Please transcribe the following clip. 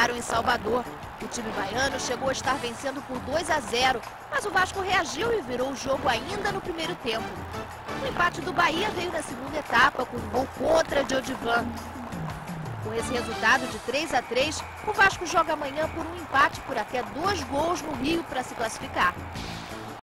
jogaram em Salvador. O time baiano chegou a estar vencendo por 2 a 0, mas o Vasco reagiu e virou o jogo ainda no primeiro tempo. O empate do Bahia veio na segunda etapa com um gol contra de Odivan. Com esse resultado de 3 a 3, o Vasco joga amanhã por um empate por até dois gols no Rio para se classificar.